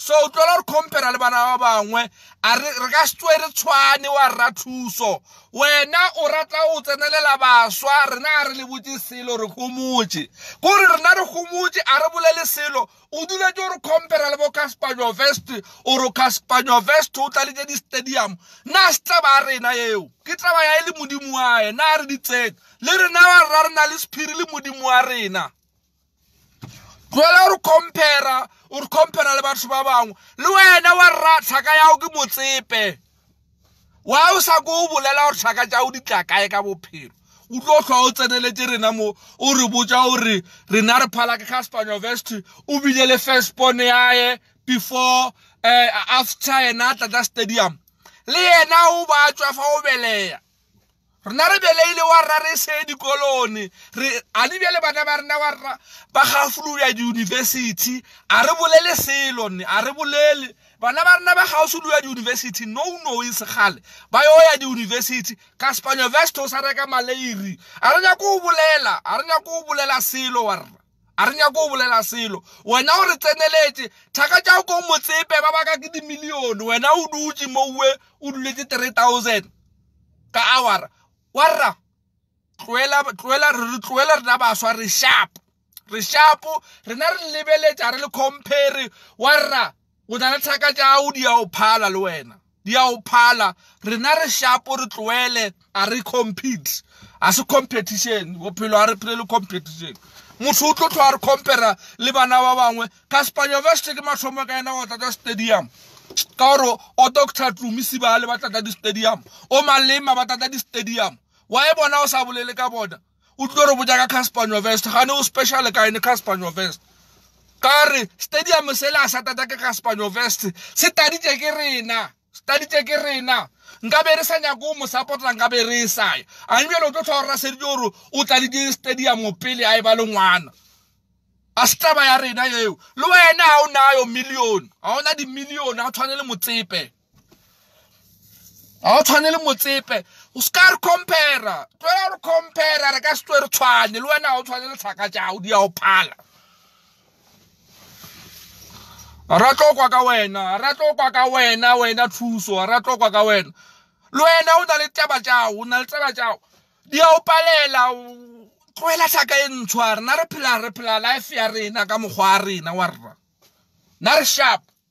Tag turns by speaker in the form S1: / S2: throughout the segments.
S1: so o tlola re compara le bana ba bangwe a re ka se tswe re tshwane wa rra thuso wena o rata o tsenelela baswa rena a re le botse selo re gomotse kore rena re gomotse a re bolele selo o dule tse re compara le bo caspano vest ore caspano vest o tla le tse di-stadium na se taba ya rena eo ke taba ya e le modimo wa ena a re ditsena le rena wa rra re na le sephiri le modimo wa rena tloela gore compara o re compara le batho ba bangwe le wena wa rra tlhaka yago ke motsepe wa o sa ko o bolela gore tlhaka tša o di tla kae ka bophelo o tlo tlhwa o tseneletse rena mo o re botsa o re rena re phala ke caspano vest o bile le first born yae before um after yena tlatla stadium le yena o ba tswa fa o beleya rena re beleile wa rra re se dikolone a le bjale bana ba rena wa rra ba gafoloja diyunibesithi a re bolele selo ne a re bolele bana ba rena ba gausoloja diyunibesithi no no e segale ba yo ya diyunibesithi ka spanovesto sa reka maleiri a re nyako o bolela a re nyako o bolela selo wa rra a re nyako o bolela selo wena o re tseneletse thaka tša ko motsepe ba baka ke dimilione wena o dutse moue o duletse three thousand ka awara warra tloela rena baswa re sharp re sharp rena re lebeletša re le compare warra o na le thaka tša gago di ya go phala le wena di ya go phala rena re shapo re tloele a re compete a se competition bophelo a re phele le competition motho o tlo tlho a re compera le bana ba bangwe ka spanyoveste ke mathomo ka ena go tlatsa stadium ka gore o doctor tlumisi bale ba tlatsa di-stadium o malema ba tlatsa di-stadium wa e bona o sa bolele ka bona o tlo re botja ka caspano vest ga ne o special ka ene caspano vest ka re stadium se le a sa tata ke caspano vest se taditše ke rena se taditše ke rena nka be re sa nyako o mo supportera nka be re e saya a ne bjale o tlo tlhwa gore raseditse gore o tladitše stadium pele a e ba le ngwana a se taba ya rena eo le wena ga o nayo million ga ona dimillion ga tshwane le motsepe ga o tshwane le motsepe o se ka re compara tloela re compara re ka se tlo re tshwane le wena ga o tshwane le tlhaka jago di ya go phala ra tlo kwa ka wena ra tlo kwa ka wena wena thuso ra tlo kwa ka wena le wena o na le taba jago o na le taba jago di ya go palela tloela tlhaka e ntshwa rena re phela re phela life ya rena ka mokgwa wa rena wa rra na re sharp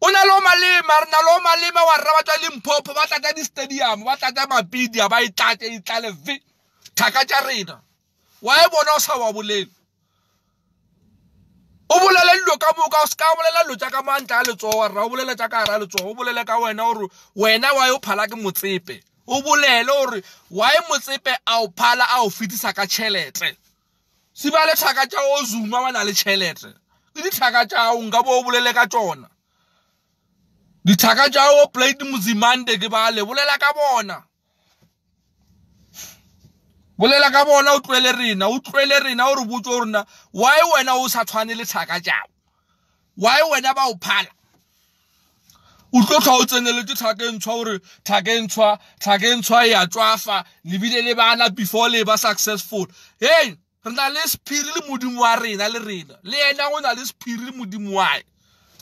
S1: o na le o malema re na le o malema wa rra ba tswa limphopho ba tlatsa di-stadium ba tlatsa mapedia ba e tlatse e tlale ve thaka tša rena wa e bona o sa wa bolele o bolele dilo ka moka o seka bolela dilo tsa ka mantla a letsogo wa rra o bolela tsa ka gara letsogo o bolele ka wena gore wena wa e o phala ke motsepe o bolele gore wa e motsepe a o phala a o fetisa ka tšhelete se ba le tlhaka tša o zuma ba na le tšhelete ke ditlhaka tšao nka bo o bolele ka tsona ditlhaka tšao plate mozimande ke bale bolela ka bona bolela ka bona o tlwele rena o tlwele rena o re botse o rena why wena o sa tshwane le tlhaka tšao why wena ba o phala o tlo tlha o tseneletse tlhaka e ntshwa gore tlhaka e ntshwa tlhaka e ntshwa e ya tswafa lebile le bana before le ba successful hey re na le sephiri le modimo wa rena le rena le ena o na le sephiri le modimo wae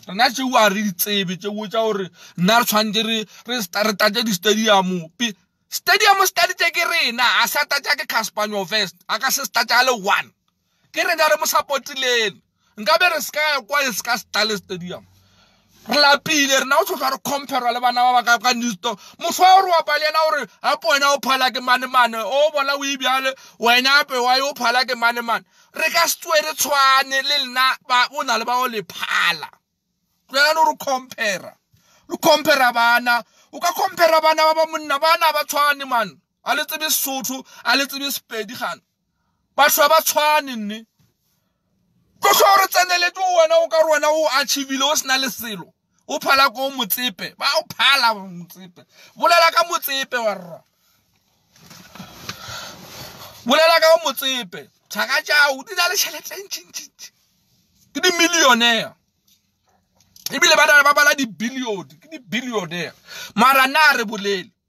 S1: rena tšeo a re ditsebe tšeo tša gore nna re tshwanetse re tatse di-stadium pe stadium se taditse ke rena a sa tatsa ke caspano fest a ka se se tatsa le one ke re ka re mosapotileng nka be re se ka ya kwa e se ka stale stadium re lapile rena o tshotlwa re compare le bana ba baka ka nisto motho wa gore wa pale ena gore a pone o phala ke mane mane o bona o ibjale wena ape wa yo phala ke mane mane re ka se tsoe re tshwane le lena ba o na le ba o le phala tloela no re compare re compare bana o ka compare bana ba ba monna bana ba tshwane mane a le tsebe sotho a le tsebe sepedi gana batho ba tshwane nne tlotlho gore tsenelete o wena o ka re wena o achievile o sena le selo o phala ko motsepe ba o phala motsepe bolela ka motsepe wa rra bolela ka motsepe thaka tšao di na le tšhelete e ntšintšintši ke dimillionaire ebile ba na ba bala dibillione ke dibillione mara na re bolele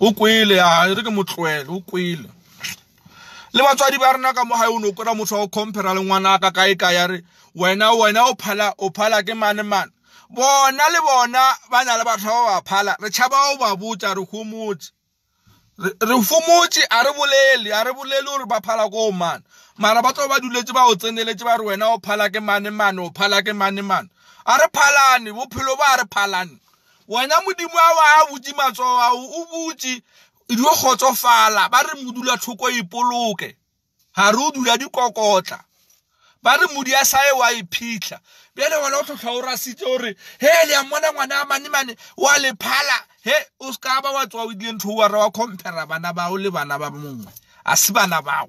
S1: o kwele a re ke motloele o kwele le batswadi ba rena ka mo gae o ne o kwela motho wa go compera le ngwana ka kae ka ya re wena wena o phala o phala ke mane mane bona le bona ba na le batho ba ba phala re tšhaba o ba botsa re humotse re fumotse a re bolele a re bolele gore ba phala ko mane mara ba tlo ba duletse ba o tseneletse ba re wena o phala ke mane mane o phala ke mane mane a re phalane bophelo ba a re phalane wena modimo wa wa a butse matsogo ao o butse dio kgotsofala ba re modula thoko e poloke ga re o dula dikokotla ba re modi a sae wa e phitlha bjale gona o tlhotlhwa o rasitse gore he le ya mmona ngwana a manemane wa lephala he o se ka ba wa tswa o ile ntho wa re wa compera bana bao le bana ba mongwe a se bana bao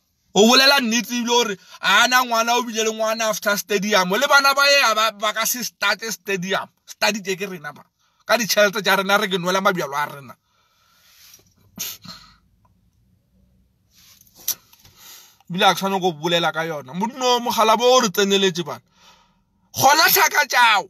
S1: o bolela nnete ebile gore a na ngwana o bile le ngwana after stadium le bana ba ea ba ka se starte stadium stadite ke rena ba ka ditšhelete tša rena re ke nwela mabjalo a rena bile a ke tshwane go bolela ka yona monno mogalabo o re tseneletse bana gona tlhaka tšao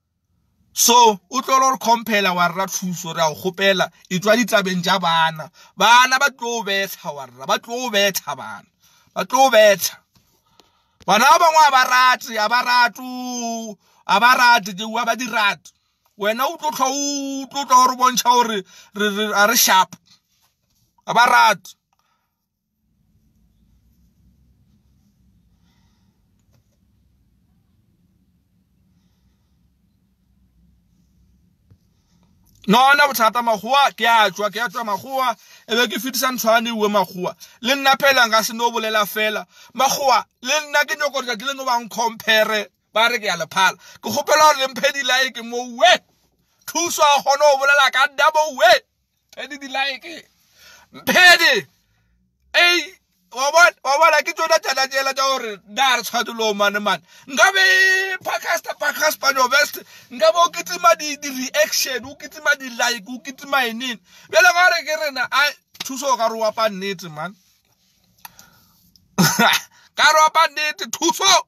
S1: so o tlo gore compela wa rra thuso re a go gopela e tswa ditlabeng ja bana bana ba tlo betha wa rra ba tlo betha bana ba tlo betha bana ba bangwe a ba rate a ba rato a ba rate ke bua ba di rate wena o tlo tlho o tlo tlo gore bontšha gore a re sharp a ba rate nona bothata makgowa ke a tswa ke a tswa makgowa e be ke fetisa ntshwane uwe makgowa le nna phela nka se no bolela fela makgowa le nna ke nyoko letsatsi le no bang compare ba re ke ya lephala ke kgopela gore le mphe di-like mowe thuso a kgone go bolela ka nna mowe and di like mphedi ei wa bona ke tsona tšana tsela tša gore na re tshwanelo mane mane nka be pacasta pacaspanyo best nka be o kitima di-reaction o kitima di-like o kitima enene bjale ga re ke rena a thuso ka re wapa nnete man ka re wapa nnete thuso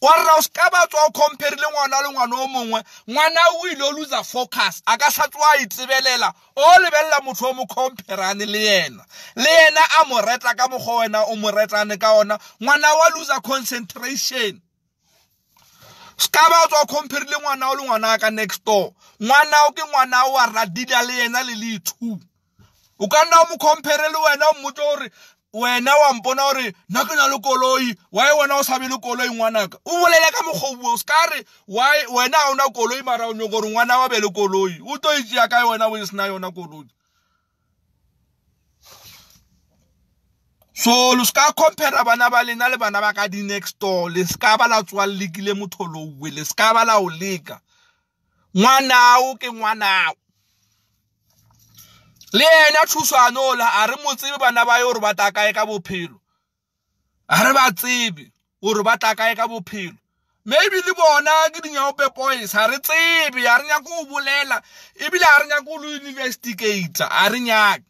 S1: wa rra o seka ba tswa o compare le ngwana le ngwana o mongwe ngwana o ile o loser focus a ka sa tswa a itsebelela o lebelela motho o mo comparane le yena le yena a mo reta ka mokgwa wena o mo retane ka ona ngwana wa loser concentration seka ba tswa compare le ngwana o le ngwana ka next door ngwana o ke ngwana o a radila le yena le le two o ka nna o mo compare le wena o mmotse gore wena wa mpona gore nna ke na le koloi wy wena o sabe le koloi ngwanaka o bolele ka mokgobuo se ka re wy wena ga o na koloi mara o nyoko gore ngwana wa be le koloi o to itsea kae wena o e sena yona koloi so lo se ka compara bana ba lena le bana ba ka di-next door le se ka ba la tswalelekile motho loue le se ka ba la o leka ngwanao ke ngwanao le yena thuswanola a re mo tsebe bana ba yo gore ba tla kae ka bophelo a re ba tsebe gore ba tla kae ka bophelo maybe le bona ke dinyaope boys ga re tsebe ga re nyako go bolela ebile ga re nyako go lo investigata ga re nyake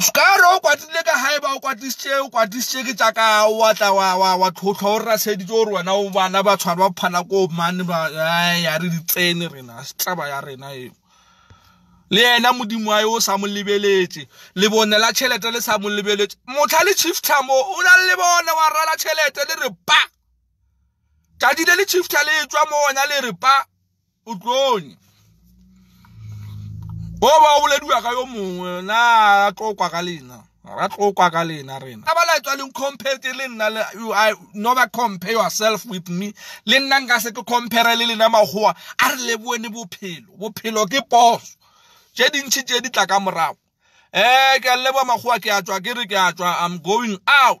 S1: sekare o kwatile ka gae ba o kwatisitše o kwatisitše ke tsaka wa tla wa tlhotlhwa o raseditse gore wena o bana ba tshwana ba phana ko mane ya re ditsene rena tsaba ya rena eo le yena modimo wa yo o sa mo lebeletse lebone la tšhelete le sa mo lebeletse motlha le chief tamo o na le bone wa rala tšhelete le re pa tadile le chief tale e tswa mo ona le re pa o tlone o ba o bolediwa ka yo mongwe na ra tlo kwa ka lena ra tlo kwa ka lena rena a ba la tswa leng compared le nna le you i never compare yourself with me le nna nka se ke compare le lena magoa a re leboe ne bophelo bophelo ke poso tse dintšhi tse di tla ka morago um ke a leboa magoa ke a tswa ke re ke a tswa i'm going out